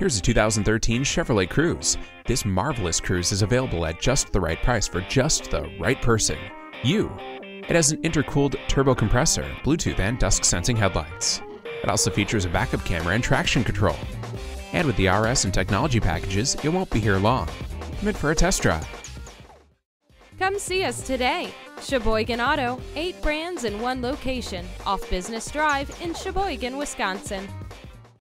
Here's a 2013 Chevrolet Cruze. This marvelous Cruze is available at just the right price for just the right person. You. It has an intercooled turbo compressor, Bluetooth, and dusk sensing headlights. It also features a backup camera and traction control. And with the RS and technology packages, it won't be here long. Come in for a test drive. Come see us today. Sheboygan Auto, eight brands in one location, off Business Drive in Sheboygan, Wisconsin.